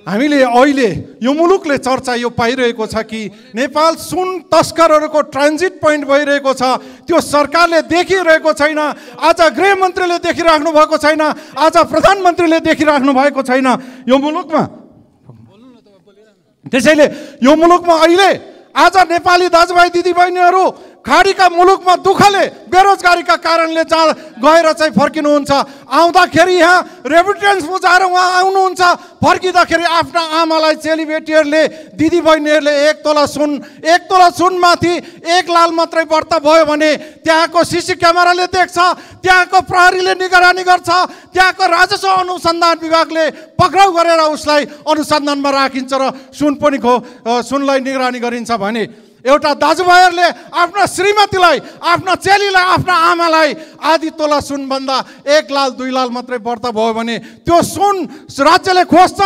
हामीले अहिले यो मुलुकले चर्चा यो पाइरहेको छ कि नेपाल सुन तस्करहरूको ट्रान्जिट पोइन्ट भइरहेको छ त्यो सरकारले देखिरहेको छैन आज गृहमन्त्रीले देखिराख्नु भएको छैन आज प्रधानमन्त्रीले देखिराख्नु भएको छैन। यो मुलुकमा त्यसैले यो मुलुकमा अहिले आज नेपाली दाजुभाइ दिदीबहिनीहरू खाडीका मुलुकमा दुःखले बेरोजगारीका कारणले जहाँ गएर चाहिँ फर्किनुहुन्छ। आउँदाखेरि यहाँ रेमिटेन्स बुझाएर उहाँ आउनुहुन्छ। फर्किँदाखेरि आफ्ना आमालाई चेलीबेटीहरूले दिदीबहिनीहरूले एक तोला सुन एक तोला सुनमाथि एक लाल मात्रै व्रत भयो भने त्यहाँको सिसी क्यामेराले देख्छ त्यहाँको प्रहरीले निगरानी गर्छ त्यहाँको राजस्व अनुसन्धान विभागले पक्राउ गरेर उसलाई अनुसन्धानमा राखिन्छ र सुन पनि खो सुनलाई निगरानी गरिन्छ भने एउटा दाजुभाइहरूले आफ्ना श्रीमतीलाई आफ्ना चेलीलाई आफ्ना आमालाई आधी तोला सुनभन्दा एक लाल दुई लाल मात्रै व्रत भयो भने त्यो सुन राज्यले खोज्छ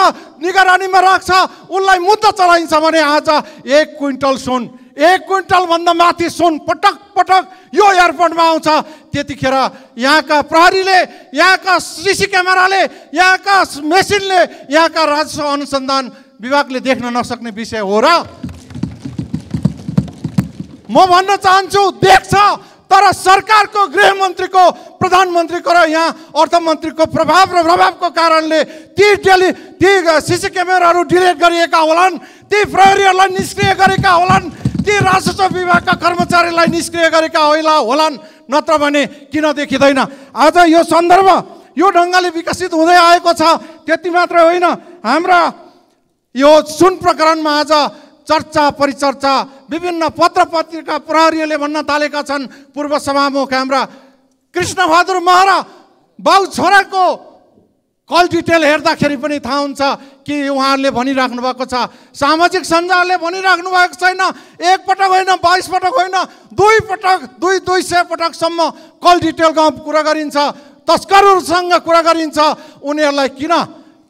निगरानीमा राख्छ उसलाई मुद्दा चलाइन्छ भने आज एक क्विन्टल सुन एक क्विन्टलभन्दा माथि सुन पटक पटक यो एयरपोर्टमा आउँछ। त्यतिखेर यहाँका प्रहरीले यहाँका सिसी क्यामेराले यहाँका मेसिनले यहाँका राजस्व अनुसन्धान विभागले देख्न नसक्ने विषय हो र म भन्न चाहन्छु देख्छ तर सरकारको गृहमन्त्रीको प्रधानमन्त्रीको र यहाँ अर्थमन्त्रीको प्रभाव र प्रभावको कारणले ती टेली ती सिसी क्यामेराहरू डिलिट गरिएका होलान् ती प्रहरीहरूलाई निष्क्रिय गरेका होलान् ती राजस्व विभागका कर्मचारीलाई निष्क्रिय गरेका होला होलान् नत्र भने किन देखिँदैन। आज यो सन्दर्भ यो ढङ्गले विकसित हुँदै आएको छ त्यति मात्रै होइन। हाम्रा यो सुन प्रकरणमा आज चर्चा परिचर्चा विभिन्न पत्र पत्रिका प्रहरीहरूले भन्न थालेका छन्। पूर्व सभामुख हाम्रा कृष्णबहादुर महरा बाउ छोराको कल डिटेल हेर्दाखेरि पनि थाहा हुन्छ कि उहाँहरूले भनिराख्नु भएको छ। सामाजिक सञ्जालले भनिराख्नु भएको छैन। एक पटक होइन बाइस पटक होइन दुई पटक दुई दुई सय पटकसम्म कल डिटेलको कुरा गरिन्छ। तस्करहरूसँग कुरा गरिन्छ। उनीहरूलाई किन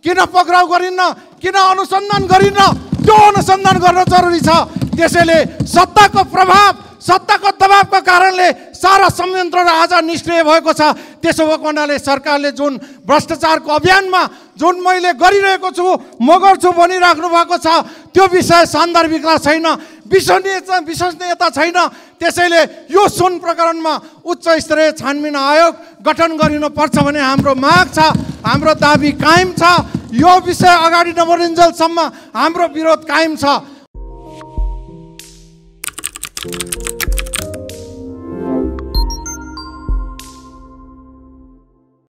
किन पक्राउ गरिन्न किन अनुसन्धान गरिन्न? त्यो अनुसन्धान गर्न जरुरी छ। त्यसैले सत्ताको प्रभाव सत्ताको दबावको कारणले सारा संयन्त्र र आज निष्क्रिय भएको छ। त्यसो भएको हुनाले सरकारले जुन भ्रष्टाचारको अभियानमा जुन मैले गरिरहेको छु म गर्छु भनिराख्नु भएको छ त्यो विषय सान्दर्भिकता छैन विश्वसनीयता विश्वसनीयता छैन। त्यसैले यो सुन प्रकरणमा उच्च स्तरीय छानबिन आयोग गठन गरिनुपर्छ भन्ने हाम्रो माग छ। हाम्रो दाबी कायम छ। यो विषय अगाडि नबढिन्जेलसम्म हाम्रो विरोध कायम छ।